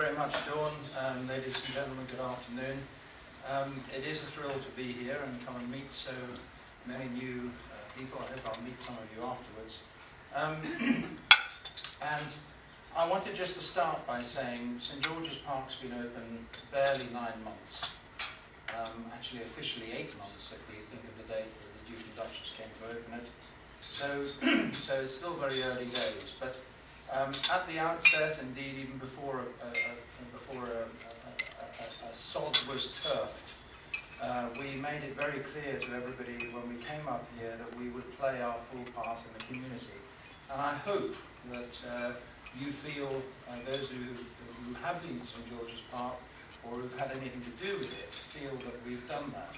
very much, Dawn. Um, ladies and gentlemen, good afternoon. Um, it is a thrill to be here and come and meet so many new uh, people. I hope I'll meet some of you afterwards. Um, and I wanted just to start by saying St George's Park's been open barely nine months. Um, actually, officially eight months if we think of the date that the Duke and Duchess came to open it. So, so it's still very early days. But um, at the outset, indeed, even before a, a, a before a, a, sod was turfed, uh, we made it very clear to everybody when we came up here that we would play our full part in the community. And I hope that uh, you feel, uh, those who, who have been to St George's Park or who've had anything to do with it, feel that we've done that.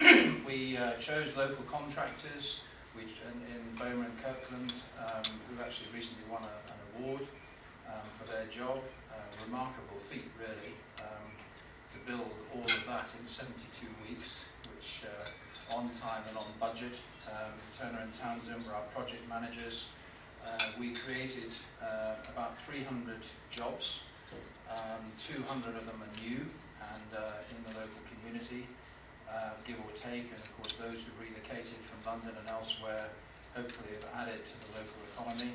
we uh, chose local contractors which in, in Bowmer and Kirkland, um, who actually recently won a, an award um, for their job. Uh, remarkable feat, really, um, to build all of that in 72 weeks, which uh, on time and on budget. Um, Turner and Townsend were our project managers. Uh, we created uh, about 300 jobs. Um, 200 of them are new and uh, in the local community, uh, give or take, and of course those who've relocated from London and elsewhere hopefully have added to the local economy.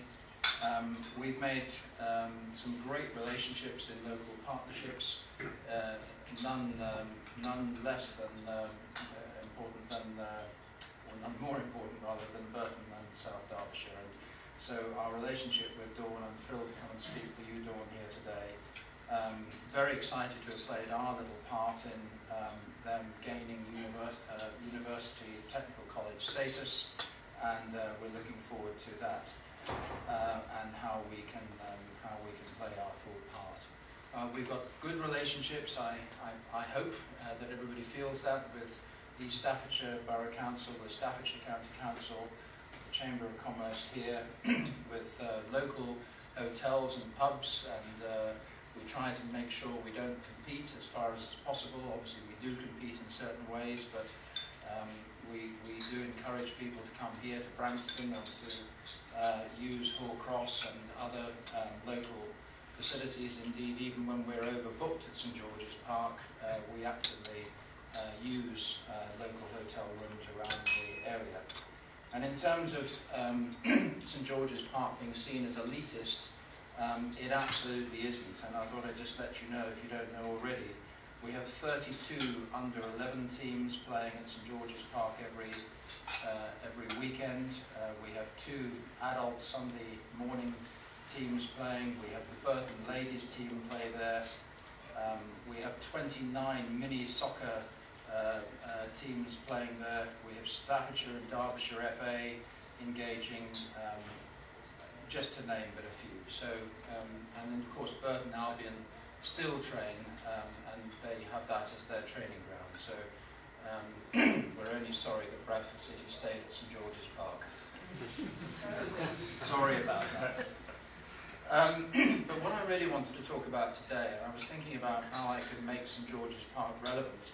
Um, we've made um, some great relationships in local partnerships, uh, none, um, none less than um, uh, important than, uh, or none more important rather than Burton and South Derbyshire. And so our relationship with Dawn, I'm thrilled to come and speak for you, Dawn, here today. Um, very excited to have played our little part in um, them gaining univers uh, university technical college status, and uh, we're looking forward to that uh, and how we can um, how we can play our full part. Uh, we've got good relationships. I I, I hope uh, that everybody feels that with the Staffordshire Borough Council, the Staffordshire County Council, the Chamber of Commerce here, with local hotels and pubs and we try to make sure we don't compete as far as possible. Obviously, we do compete in certain ways, but um, we, we do encourage people to come here to Branston and to uh, use Hoar Cross and other um, local facilities. Indeed, even when we're overbooked at St George's Park, uh, we actively uh, use uh, local hotel rooms around the area. And in terms of um, St George's Park being seen as elitist, um, it absolutely isn't, and I thought I'd just let you know if you don't know already. We have 32 under 11 teams playing at St George's Park every uh, every weekend. Uh, we have two adult Sunday morning teams playing. We have the Burton ladies team play there. Um, we have 29 mini soccer uh, uh, teams playing there. We have Staffordshire and Derbyshire FA engaging. Um, just to name but a few. So, um, and then of course Burton Albion still train, um, and they have that as their training ground. So um, we're only sorry that Bradford City stayed at St George's Park. sorry about that. Um, but what I really wanted to talk about today, and I was thinking about how I could make St George's Park relevant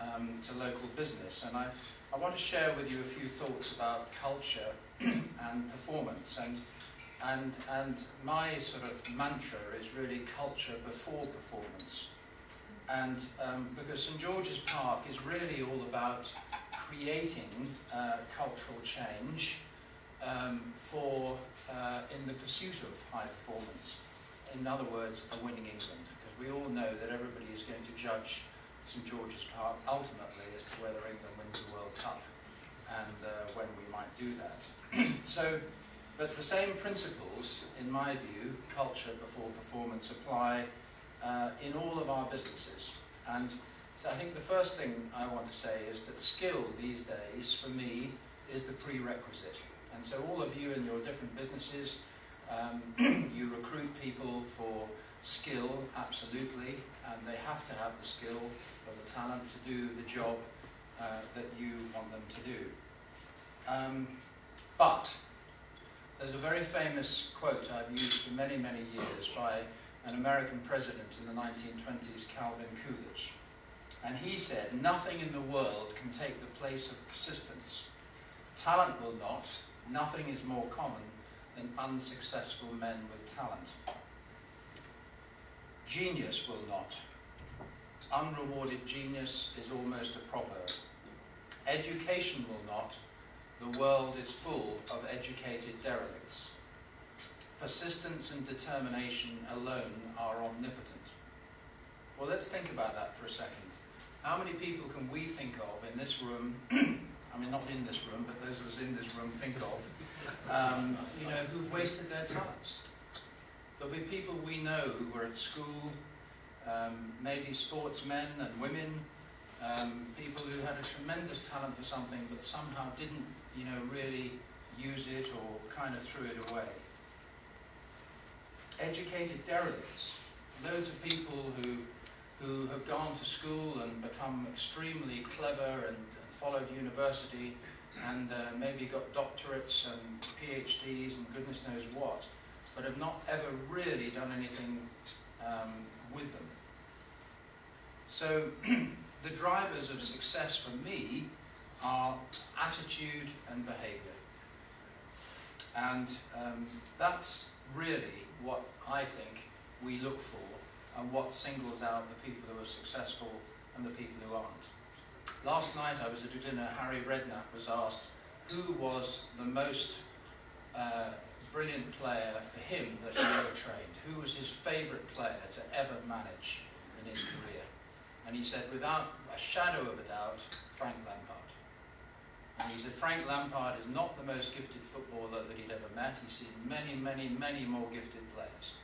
um, to local business, and I, I want to share with you a few thoughts about culture and performance. And and, and my sort of mantra is really culture before performance. And um, because St George's Park is really all about creating uh, cultural change um, for uh, in the pursuit of high performance. In other words, a winning England. Because we all know that everybody is going to judge St George's Park ultimately as to whether England wins the World Cup and uh, when we might do that. so but the same principles, in my view, culture before performance, apply uh, in all of our businesses. And so I think the first thing I want to say is that skill these days, for me, is the prerequisite. And so all of you in your different businesses, um, you recruit people for skill, absolutely, and they have to have the skill or the talent to do the job uh, that you want them to do. Um, but there's a very famous quote I've used for many, many years by an American president in the 1920s, Calvin Coolidge. And he said, nothing in the world can take the place of persistence. Talent will not. Nothing is more common than unsuccessful men with talent. Genius will not. Unrewarded genius is almost a proverb. Education will not. The world is full of educated derelicts. Persistence and determination alone are omnipotent. Well, let's think about that for a second. How many people can we think of in this room, I mean not in this room, but those of us in this room think of, um, you know, who've wasted their talents? There'll be people we know who were at school, um, maybe sportsmen and women, um, people who had a tremendous talent for something but somehow didn't, you know, really use it or kind of threw it away. Educated derelicts, loads of people who who have gone to school and become extremely clever and, followed university and uh, maybe got doctorates and PhDs and goodness knows what, but have not ever really done anything um, with them. So the drivers of success for me are attitude and behavior. And um, that's really what I think we look for and what singles out the people who are successful and the people who aren't. Last night I was at a dinner, Harry Redknapp was asked who was the most uh, brilliant player for him that he ever trained, who was his favourite player to ever manage in his career. And he said, without a shadow of a doubt, Frank Lampard. And he said, Frank Lampard is not the most gifted footballer that he'd ever met. He's seen many, many, many more gifted players.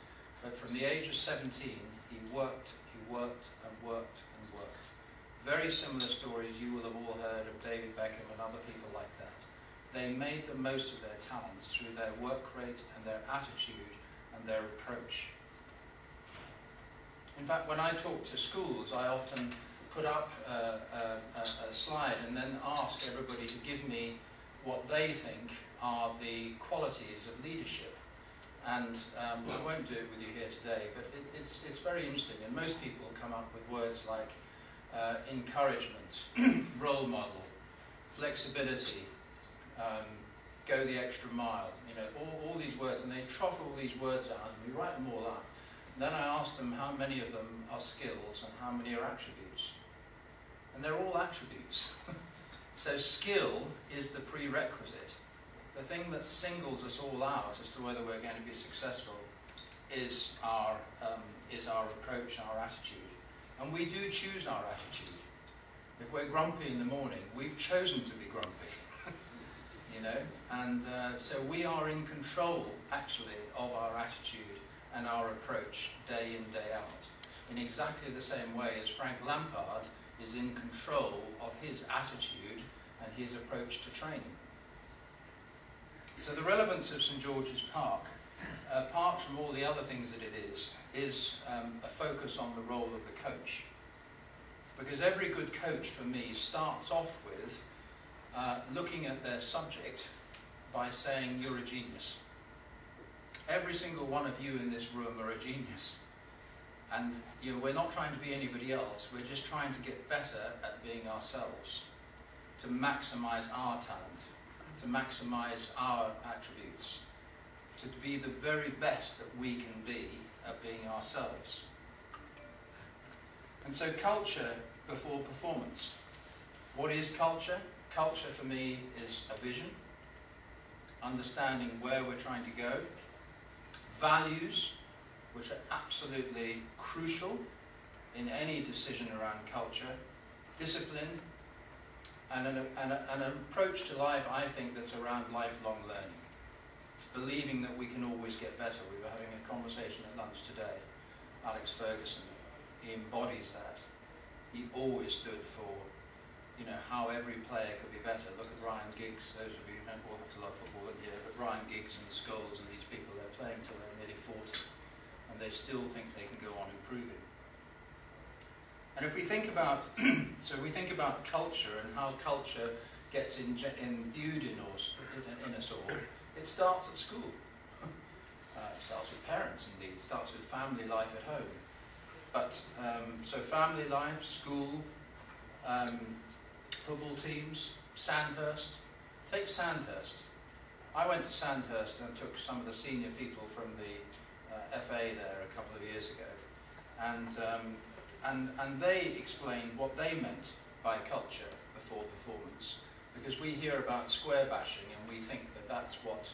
But from the age of 17, he worked, he worked and worked and worked. Very similar stories you will have all heard of David Beckham and other people like that. They made the most of their talents through their work rate and their attitude and their approach. In fact, when I talk to schools, I often put up a, a, a slide and then ask everybody to give me what they think are the qualities of leadership and um, I won't do it with you here today, but it, it's, it's very interesting, and most people come up with words like uh, encouragement, role model, flexibility, um, go the extra mile, you know, all, all these words, and they trot all these words out, and we write them all up. Then I ask them how many of them are skills and how many are attributes. And they're all attributes. so skill is the prerequisite the thing that singles us all out as to whether we're going to be successful is our, um, is our approach, our attitude. And we do choose our attitude. If we're grumpy in the morning, we've chosen to be grumpy. you know? And uh, so we are in control, actually, of our attitude and our approach day in, day out. In exactly the same way as Frank Lampard is in control of his attitude and his approach to training. So the relevance of St George's Park, apart from all the other things that it is, is um, a focus on the role of the coach. Because every good coach for me starts off with uh, looking at their subject by saying, you're a genius. Every single one of you in this room are a genius. And you know, we're not trying to be anybody else, we're just trying to get better at being ourselves, to maximize our talent to maximize our attributes, to be the very best that we can be at being ourselves. And so culture before performance. What is culture? Culture for me is a vision, understanding where we're trying to go, values, which are absolutely crucial in any decision around culture, discipline, and an, an approach to life, I think, that's around lifelong learning. Believing that we can always get better. We were having a conversation at lunch today. Alex Ferguson, he embodies that. He always stood for, you know, how every player could be better. Look at Ryan Giggs, those of you who don't all have to love football in here, but Ryan Giggs and the Scholes and these people, they're playing till they're nearly 40, and they still think they can go on improving. And if we think about, so we think about culture and how culture gets imbued in us, in us all, it starts at school. Uh, it starts with parents, indeed. It starts with family life at home. But um, so family life, school, um, football teams, Sandhurst. Take Sandhurst. I went to Sandhurst and took some of the senior people from the uh, FA there a couple of years ago. And, um, and, and they explained what they meant by culture before performance. Because we hear about square bashing and we think that that's what,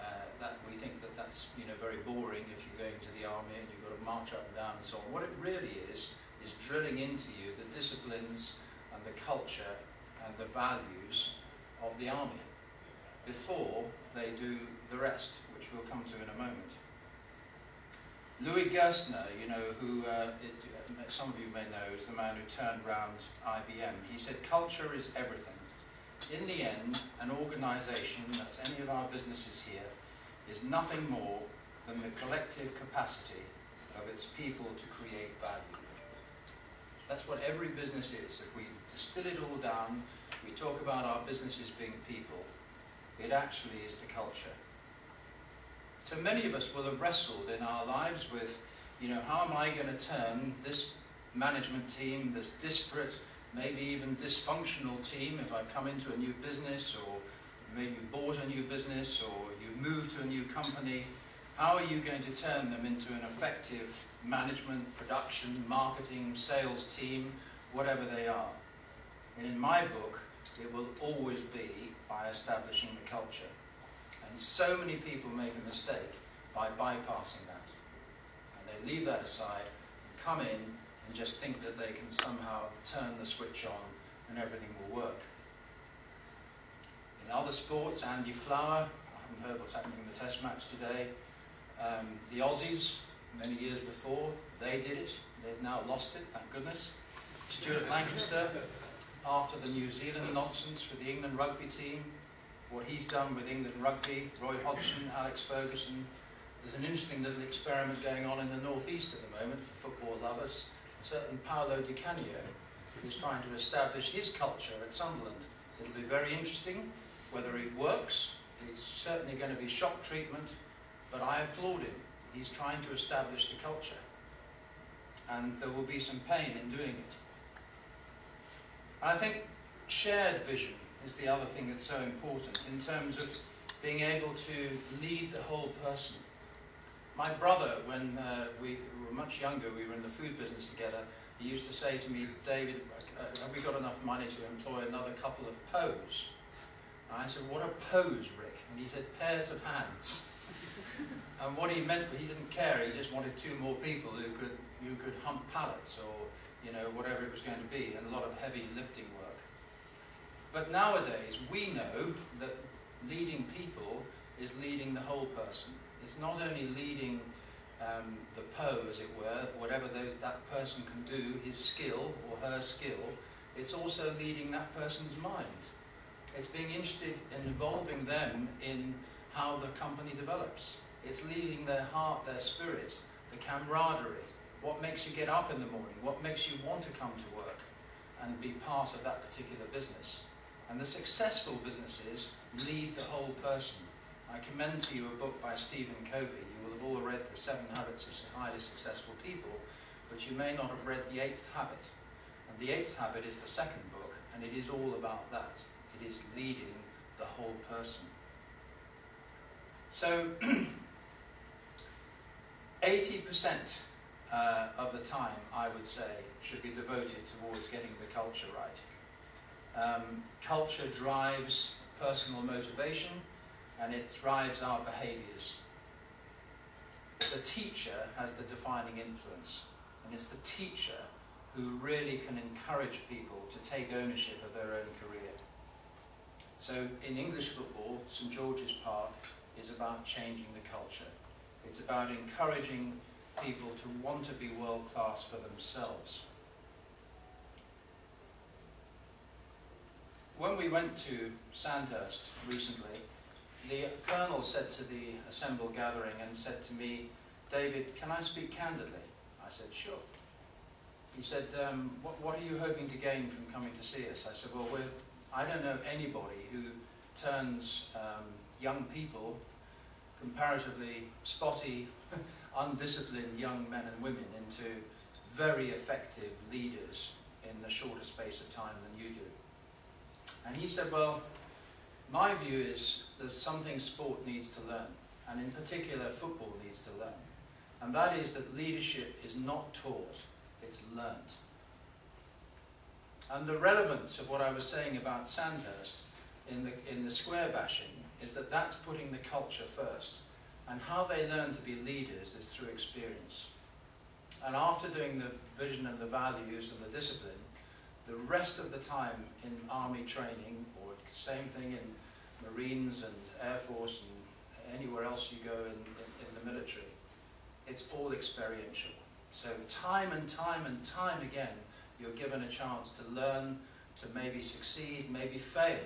uh, that we think that that's you know, very boring if you're going to the army and you've got to march up and down and so on. What it really is, is drilling into you the disciplines and the culture and the values of the army before they do the rest, which we'll come to in a moment. Louis Gerstner, you know, who uh, it, some of you may know is the man who turned around IBM. He said, culture is everything. In the end, an organization, that's any of our businesses here, is nothing more than the collective capacity of its people to create value. That's what every business is. If we distill it all down, we talk about our businesses being people, it actually is the culture. So many of us will have wrestled in our lives with, you know, how am I going to turn this management team, this disparate, maybe even dysfunctional team, if I've come into a new business or maybe you bought a new business or you moved to a new company, how are you going to turn them into an effective management, production, marketing, sales team, whatever they are? And in my book, it will always be by establishing the culture. And so many people make a mistake by bypassing that. And they leave that aside and come in and just think that they can somehow turn the switch on and everything will work. In other sports, Andy Flower, I haven't heard what's happening in the test match today, um, the Aussies, many years before, they did it. They've now lost it, thank goodness. Stuart Lancaster, after the New Zealand nonsense with the England rugby team, what he's done with England rugby, Roy Hodgson, Alex Ferguson. There's an interesting little experiment going on in the northeast at the moment for football lovers. A certain Paolo Di Canio is trying to establish his culture at Sunderland. It'll be very interesting whether it works. It's certainly going to be shock treatment, but I applaud him. He's trying to establish the culture. And there will be some pain in doing it. And I think shared vision is the other thing that's so important in terms of being able to lead the whole person. My brother, when uh, we were much younger, we were in the food business together, he used to say to me, David, uh, have we got enough money to employ another couple of poes? And I said, what are poes, Rick? And he said, pairs of hands. and what he meant, he didn't care, he just wanted two more people who could, who could hump pallets or you know, whatever it was going to be, and a lot of heavy lifting work. But nowadays, we know that leading people is leading the whole person. It's not only leading um, the po, as it were, whatever those, that person can do, his skill or her skill, it's also leading that person's mind. It's being interested in involving them in how the company develops. It's leading their heart, their spirit, the camaraderie, what makes you get up in the morning? What makes you want to come to work and be part of that particular business? And the successful businesses lead the whole person. I commend to you a book by Stephen Covey. You will have all read The Seven Habits of Highly Successful People, but you may not have read The Eighth Habit. And The Eighth Habit is the second book, and it is all about that. It is leading the whole person. So, 80% uh, of the time, I would say, should be devoted towards getting the culture right. Um, culture drives personal motivation and it drives our behaviours. The teacher has the defining influence and it's the teacher who really can encourage people to take ownership of their own career. So in English football, St George's Park is about changing the culture. It's about encouraging people to want to be world class for themselves. When we went to Sandhurst recently, the colonel said to the assembled gathering and said to me, David, can I speak candidly? I said, sure. He said, um, what, what, are you hoping to gain from coming to see us? I said, well, I don't know anybody who turns um, young people, comparatively spotty undisciplined young men and women into very effective leaders in a shorter space of time than you do. And he said, well, my view is there's something sport needs to learn, and in particular football needs to learn. and that is that leadership is not taught, it's learnt. And the relevance of what I was saying about Sandhurst in the, in the square bashing is that that's putting the culture first. And how they learn to be leaders is through experience. And after doing the vision and the values and the discipline, the rest of the time in army training, or same thing in Marines and Air Force and anywhere else you go in, in, in the military, it's all experiential. So time and time and time again, you're given a chance to learn, to maybe succeed, maybe fail,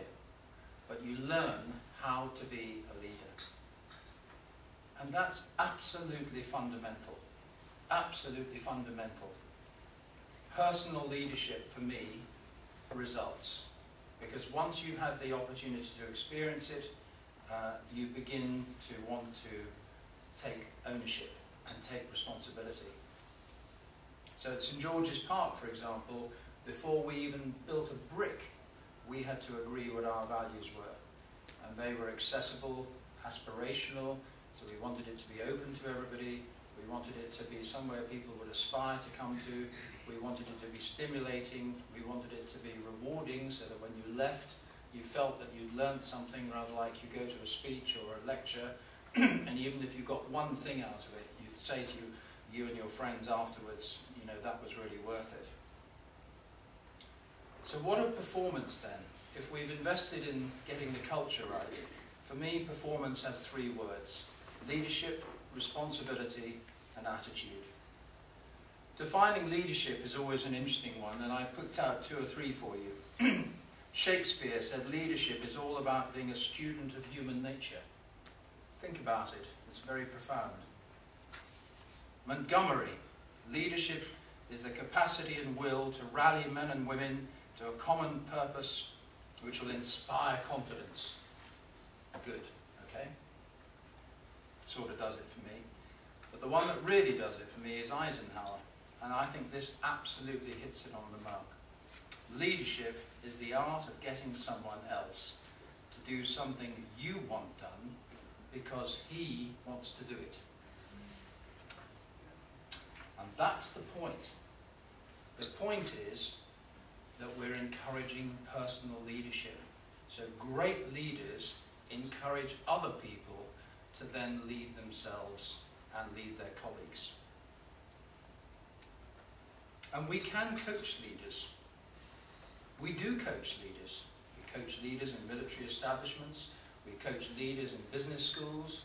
but you learn how to be a leader. And that's absolutely fundamental. Absolutely fundamental. Personal leadership for me results. Because once you've had the opportunity to experience it, uh, you begin to want to take ownership and take responsibility. So at St George's Park, for example, before we even built a brick, we had to agree what our values were. And they were accessible, aspirational, so we wanted it to be open to everybody. We wanted it to be somewhere people would aspire to come to. We wanted it to be stimulating. We wanted it to be rewarding so that when you left, you felt that you'd learned something rather like you go to a speech or a lecture, and even if you got one thing out of it, you say to you, you and your friends afterwards, you know, that was really worth it. So what of performance then? If we've invested in getting the culture right, for me, performance has three words. Leadership, responsibility, and attitude. Defining leadership is always an interesting one, and I picked out two or three for you. Shakespeare said leadership is all about being a student of human nature. Think about it, it's very profound. Montgomery, leadership is the capacity and will to rally men and women to a common purpose which will inspire confidence. Good, okay? Sort of does it for me. But the one that really does it for me is Eisenhower. And I think this absolutely hits it on the mark. Leadership is the art of getting someone else to do something you want done because he wants to do it. And that's the point. The point is that we're encouraging personal leadership. So great leaders encourage other people to then lead themselves and lead their colleagues. And we can coach leaders. We do coach leaders. We coach leaders in military establishments. We coach leaders in business schools.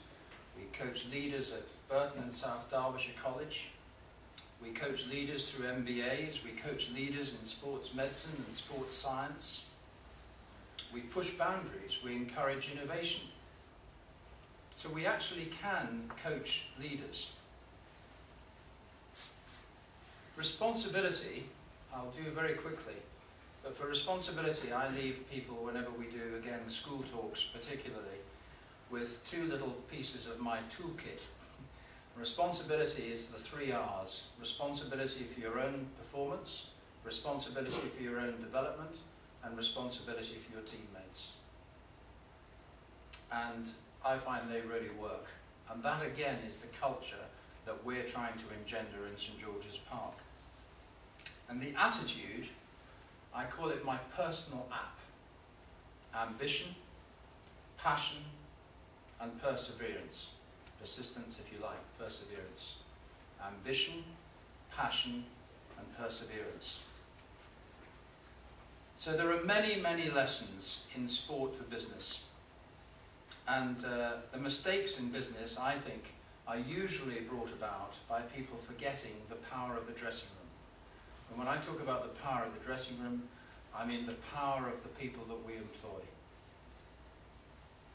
We coach leaders at Burton and South Derbyshire College. We coach leaders through MBAs. We coach leaders in sports medicine and sports science. We push boundaries. We encourage innovation. So we actually can coach leaders. Responsibility, I'll do very quickly, but for responsibility I leave people whenever we do, again, school talks particularly, with two little pieces of my toolkit. Responsibility is the three R's. Responsibility for your own performance, responsibility for your own development, and responsibility for your teammates. And I find they really work. And that again is the culture that we're trying to engender in St George's Park. And the attitude, I call it my personal app. Ambition, passion, and perseverance. Persistence, if you like, perseverance. Ambition, passion, and perseverance. So there are many, many lessons in sport for business. And uh, the mistakes in business, I think, are usually brought about by people forgetting the power of the dressing room. And when I talk about the power of the dressing room, I mean the power of the people that we employ.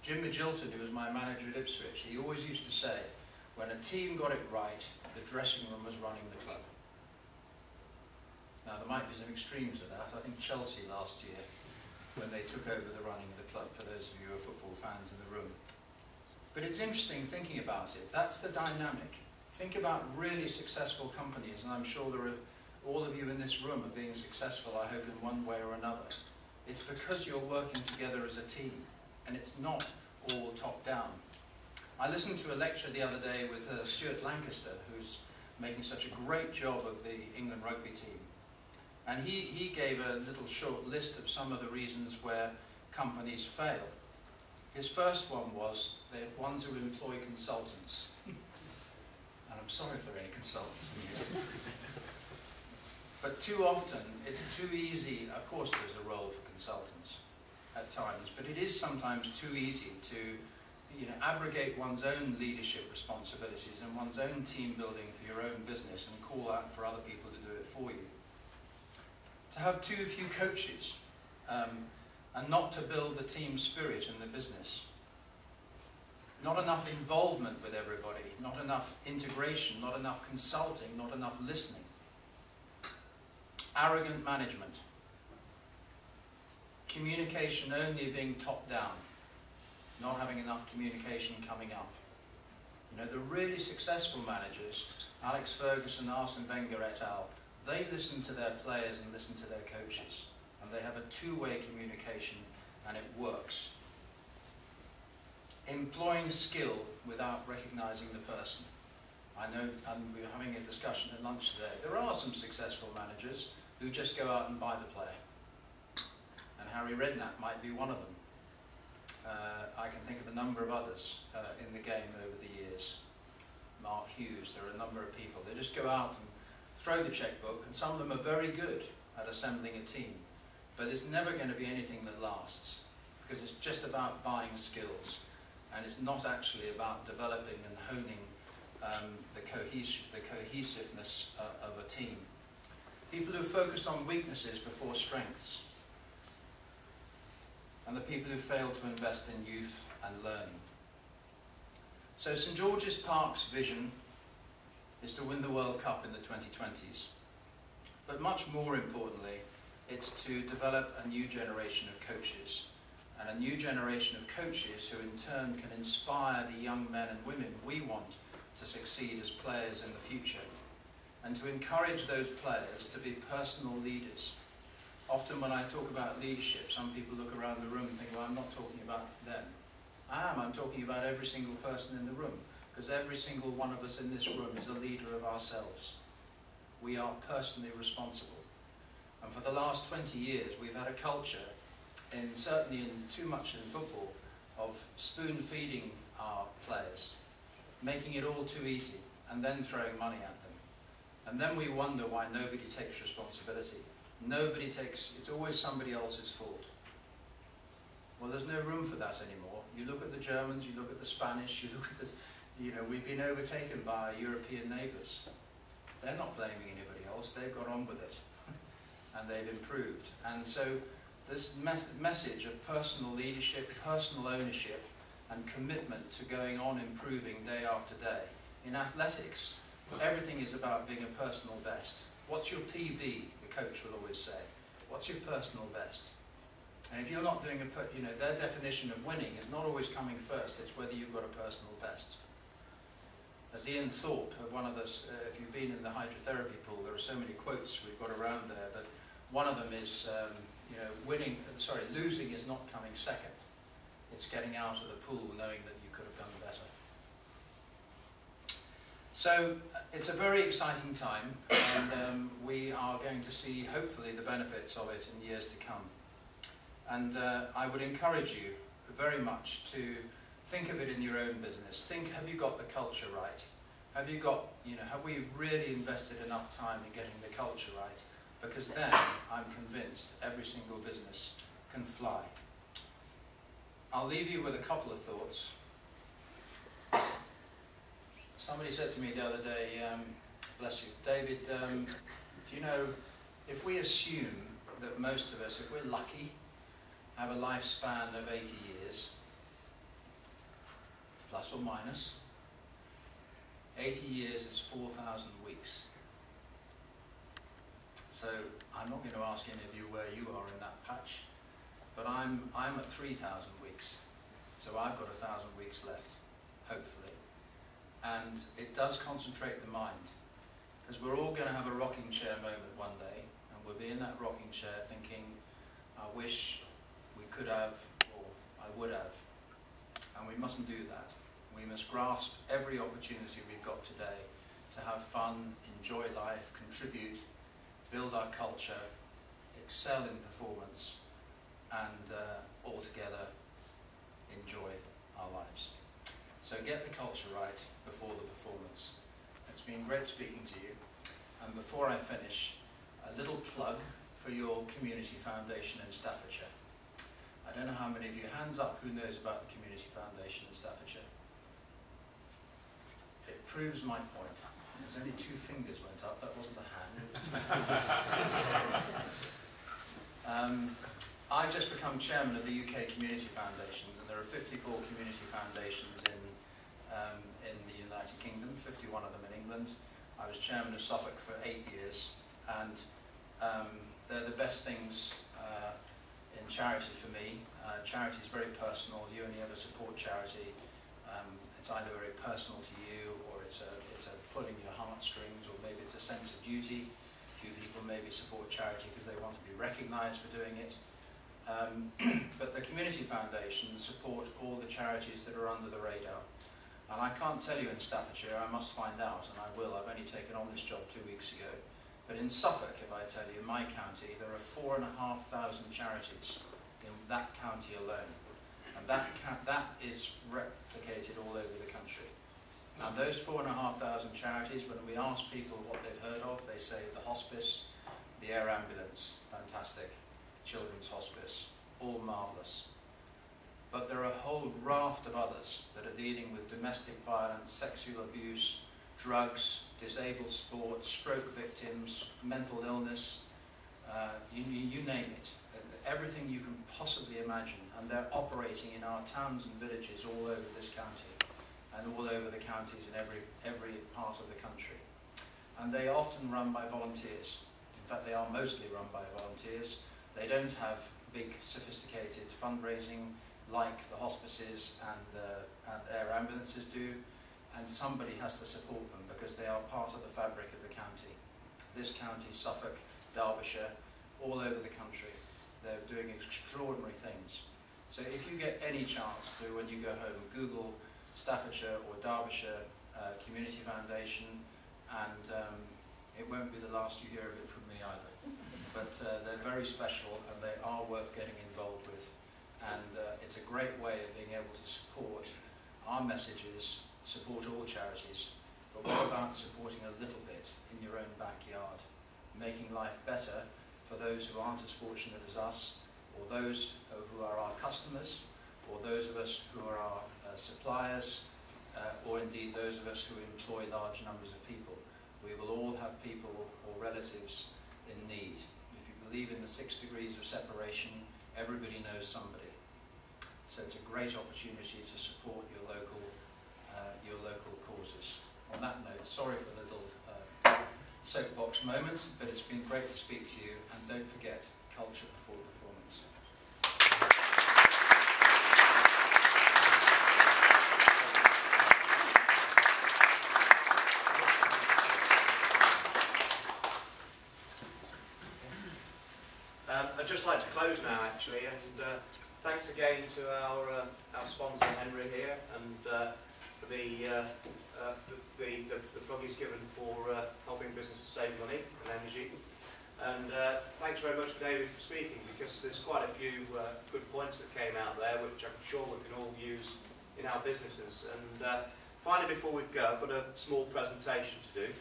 Jim Magilton, who was my manager at Ipswich, he always used to say, when a team got it right, the dressing room was running the club. Now, there might be some extremes of that. I think Chelsea last year, when they took over the running of the club, for those of you who are football fans in the room. But it's interesting thinking about it. That's the dynamic. Think about really successful companies, and I'm sure there are all of you in this room are being successful, I hope, in one way or another. It's because you're working together as a team, and it's not all top down. I listened to a lecture the other day with uh, Stuart Lancaster, who's making such a great job of the England rugby team. And he, he gave a little short list of some of the reasons where companies fail. His first one was the ones who employ consultants. and I'm sorry if there are any consultants in here. but too often, it's too easy, of course there's a role for consultants at times, but it is sometimes too easy to you know, abrogate one's own leadership responsibilities and one's own team building for your own business and call out for other people to do it for you. To have too few coaches um, and not to build the team spirit in the business. Not enough involvement with everybody, not enough integration, not enough consulting, not enough listening. Arrogant management. Communication only being top down not having enough communication coming up. You know, the really successful managers, Alex Ferguson, Arsene Wenger et al., they listen to their players and listen to their coaches. And they have a two-way communication and it works. Employing skill without recognizing the person. I know, and we were having a discussion at lunch today, there are some successful managers who just go out and buy the player. And Harry Redknapp might be one of them. Uh, I can think of a number of others uh, in the game over the years. Mark Hughes, there are a number of people. They just go out and throw the checkbook, and some of them are very good at assembling a team. But it's never going to be anything that lasts, because it's just about buying skills, and it's not actually about developing and honing um, the, cohes the cohesiveness uh, of a team. People who focus on weaknesses before strengths and the people who fail to invest in youth and learning. So St George's Park's vision is to win the World Cup in the 2020s. But much more importantly, it's to develop a new generation of coaches and a new generation of coaches who in turn can inspire the young men and women we want to succeed as players in the future and to encourage those players to be personal leaders often when I talk about leadership, some people look around the room and think, well, I'm not talking about them. I am, I'm talking about every single person in the room, because every single one of us in this room is a leader of ourselves. We are personally responsible. And for the last 20 years, we've had a culture, in, certainly in too much in football, of spoon feeding our players, making it all too easy, and then throwing money at them. And then we wonder why nobody takes responsibility. Nobody takes, it's always somebody else's fault. Well, there's no room for that anymore. You look at the Germans, you look at the Spanish, you look at the, you know, we've been overtaken by our European neighbours. They're not blaming anybody else, they've got on with it. and they've improved. And so this me message of personal leadership, personal ownership, and commitment to going on improving day after day. In athletics, everything is about being a personal best. What's your PB? The coach will always say. What's your personal best? And if you're not doing a, you know, their definition of winning is not always coming first, it's whether you've got a personal best. As Ian Thorpe, one of the, uh, if you've been in the hydrotherapy pool, there are so many quotes we've got around there, but one of them is, um, you know, winning, uh, sorry, losing is not coming second. It's getting out of the pool knowing that you could have done better. So uh, it's a very exciting time and um, we are going to see hopefully the benefits of it in years to come. And uh, I would encourage you very much to think of it in your own business. Think, have you got the culture right? Have you got, you know, have we really invested enough time in getting the culture right? Because then I'm convinced every single business can fly. I'll leave you with a couple of thoughts. Somebody said to me the other day, um, bless you, David, um, do you know, if we assume that most of us, if we're lucky, have a lifespan of 80 years, plus or minus, 80 years is 4,000 weeks. So I'm not going to ask any of you where you are in that patch, but I'm, I'm at 3,000 weeks. So I've got a thousand weeks left, hopefully and it does concentrate the mind. Because we're all going to have a rocking chair moment one day and we'll be in that rocking chair thinking I wish we could have or I would have. And we mustn't do that. We must grasp every opportunity we've got today to have fun, enjoy life, contribute, build our culture, excel in performance, and uh, all enjoy our lives. So get the culture right before the performance. It's been great speaking to you. And before I finish, a little plug for your community foundation in Staffordshire. I don't know how many of you, hands up, who knows about the community foundation in Staffordshire? It proves my point. There's only two fingers went up, that wasn't a hand, it was two fingers. um, I've just become chairman of the UK Community Foundations, and there are 54 community foundations in, um, in the United Kingdom, 51 of them in England. I was chairman of Suffolk for eight years, and um, they're the best things uh, in charity for me. Uh, charity is very personal. You only ever support charity. Um, it's either very personal to you, or it's a, it's a pulling your heartstrings, or maybe it's a sense of duty. A few people maybe support charity because they want to be recognised for doing it. Um, but the community foundations support all the charities that are under the radar. And I can't tell you in Staffordshire, I must find out, and I will. I've only taken on this job two weeks ago. But in Suffolk, if I tell you, in my county, there are four and a half thousand charities in that county alone. And that, that is replicated all over the country. And those four and a half thousand charities, when we ask people what they've heard of, they say the hospice, the air ambulance, fantastic, children's hospice, all marvellous. But there are a whole raft of others that are dealing with domestic violence, sexual abuse, drugs, disabled sport, stroke victims, mental illness, uh, you, you name it everything you can possibly imagine, and they're operating in our towns and villages all over this county, and all over the counties in every, every part of the country. And they often run by volunteers. In fact, they are mostly run by volunteers. They don't have big, sophisticated fundraising like the hospices and, uh, and air ambulances do, and somebody has to support them because they are part of the fabric of the county. This county, Suffolk, Derbyshire, all over the country. They're doing extraordinary things. So if you get any chance to, when you go home, Google Staffordshire or Derbyshire uh, Community Foundation, and um, it won't be the last you hear of it from me either. But uh, they're very special and they are worth getting involved with. And uh, it's a great way of being able to support our messages, support all charities, but what about supporting a little bit in your own backyard, making life better for those who aren't as fortunate as us, or those who are our customers, or those of us who are our uh, suppliers, uh, or indeed those of us who employ large numbers of people. We will all have people or relatives in need. If you believe in the six degrees of separation, everybody knows somebody. So it's a great opportunity to support your local, uh, your local causes. On that note, sorry for the little soapbox moment, but it's been great to speak to you, and don't forget, culture before performance. Um, I'd just like to close now, actually, and uh, thanks again to our uh, our sponsor Henry here, and uh, for the, uh, uh, the, the, the plug he's given for uh, helping businesses save money and energy. And uh, thanks very much for David for speaking because there's quite a few uh, good points that came out there which I'm sure we can all use in our businesses. And uh, finally, before we go, I've got a small presentation to do.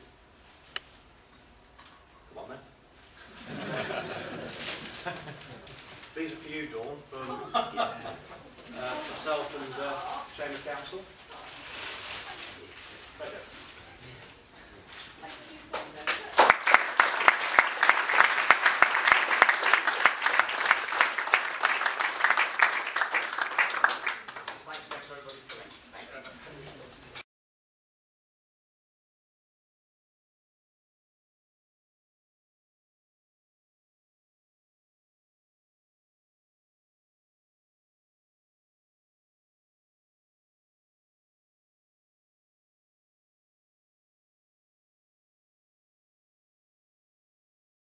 Come on then. These are for you, Dawn, from uh, myself and uh, Chamber Council. Pleasure.